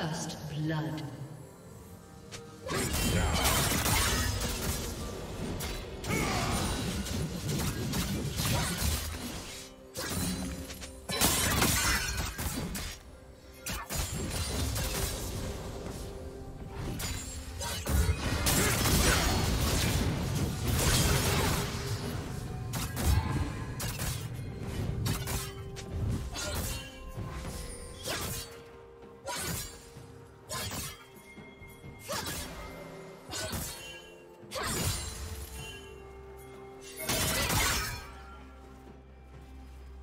First blood.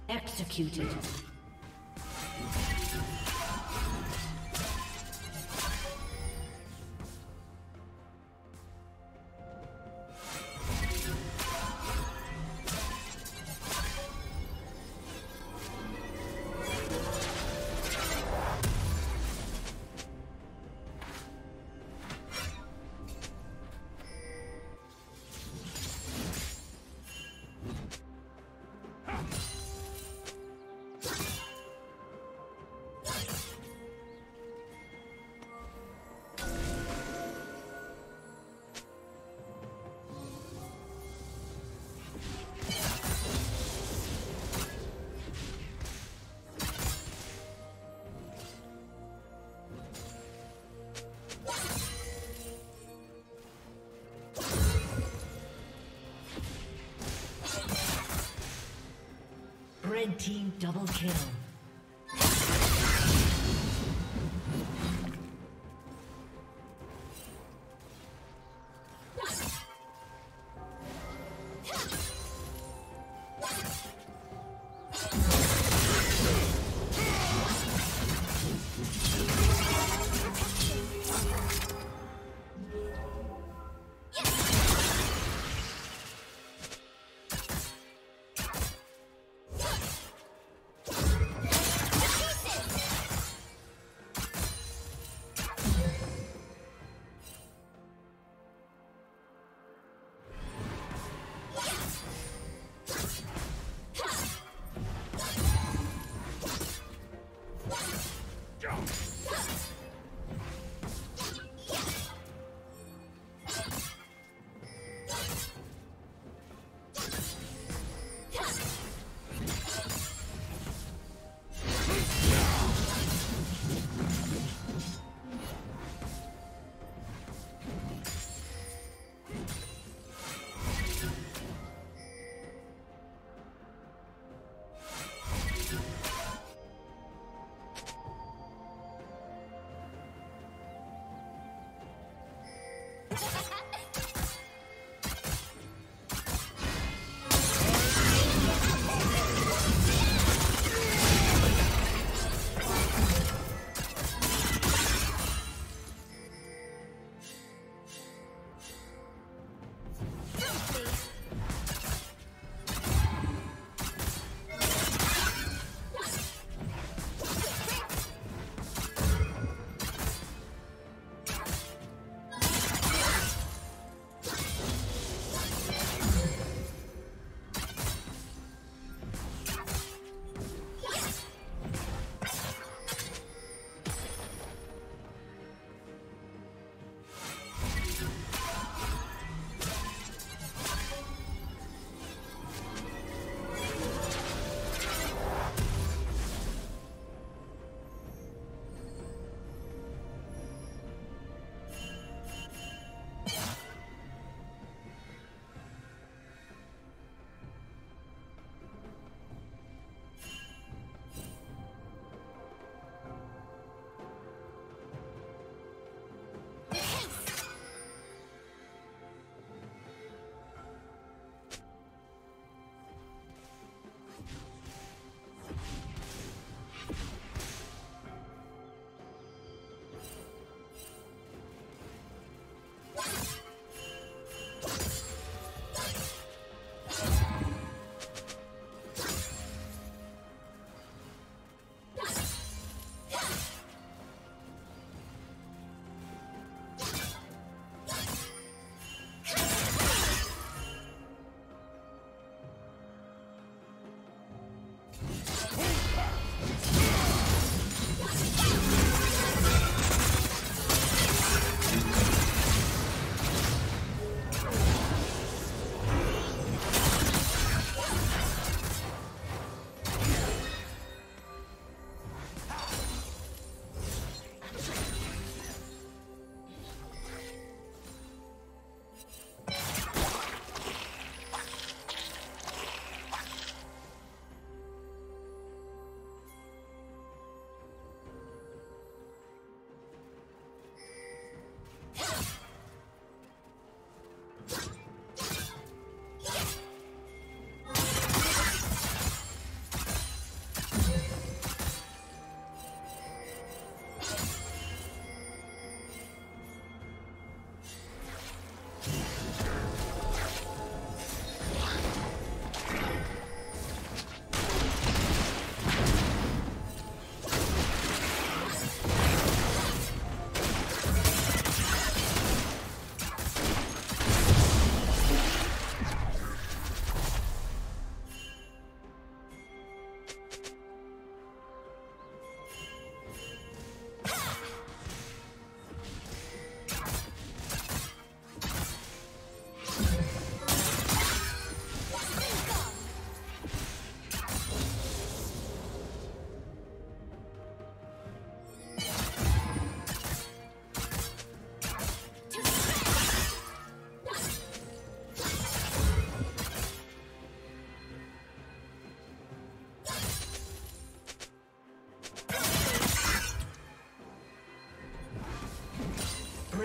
Executed. Team double kill.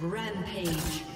Rampage.